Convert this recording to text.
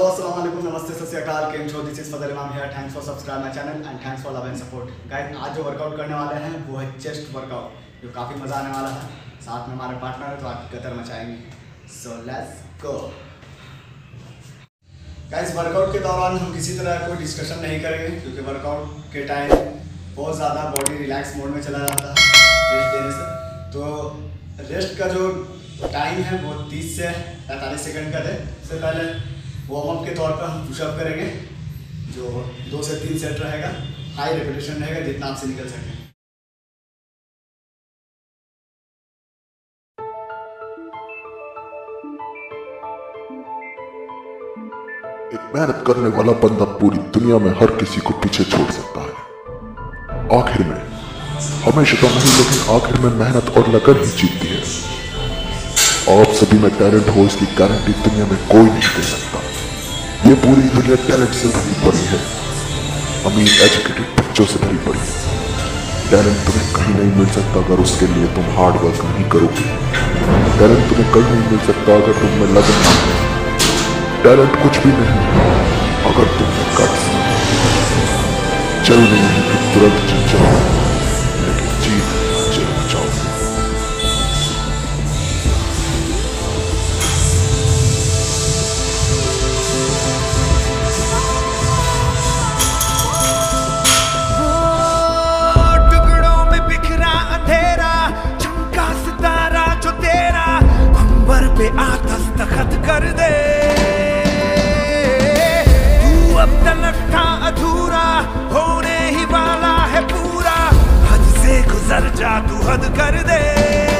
Hello अस्सलाम वालेकुम नमस्ते सत श्रीकाल केम छो this is Fazal Imam here thanks for subscribe my channel and thanks for love and support guys आज जो वर्कआउट करने वाले हैं वो है चेस्ट वर्कआउट जो काफ़ी मज़ा आने वाला है साथ में हमारे पार्टनर है तो आप कतर मचाएँगे so let's go guys workout के दौरान हम किसी तरह कोई डिस्कशन नहीं करेंगे क्योंकि वर्कआउट के टाइम बहुत ज़्यादा बॉडी रिलैक्स मोड में चला जाता है रेस्ट देने से तो रेस्ट का जो टाइम है वो 30 से 45 सेकंड का है। इससे पहले वार्म अप के तौर पर हम पुशअप करेंगे, जो दो से तीन सेट रहेगा हाई रेपिटेशन रहेगा, जितना आपसे निकल सके। एक मेहनत करने वाला बंदा पूरी दुनिया में हर किसी को पीछे छोड़ सकता है। आखिर में, हमेशा तो नहीं, लेकिन आखिर में मेहनत और लगन ही जीतती है। आप सभी में टैलेंट हो, इसकी गारंटी दुनिया में कोई नहीं दे सकता। ये पूरी दुनिया टैलेंट से भरी पड़ी है। अमीर एजुकेटेड बच्चों से भरी पड़ी है। टैलेंट तुम्हें कहीं नहीं मिल सकता अगर उसके लिए तुम हार्ड वर्क नहीं करोगे। टैलेंट तुम्हें कहीं नहीं मिल सकता अगर तुम में लगन ना टैलेंट कुछ भी नहीं, अगर तुम कट चल नहीं, तुरंत जाओ। कर दे। तू अब तलक अधूरा, होने ही वाला है पूरा। हद से गुजर जा तू हद कर दे।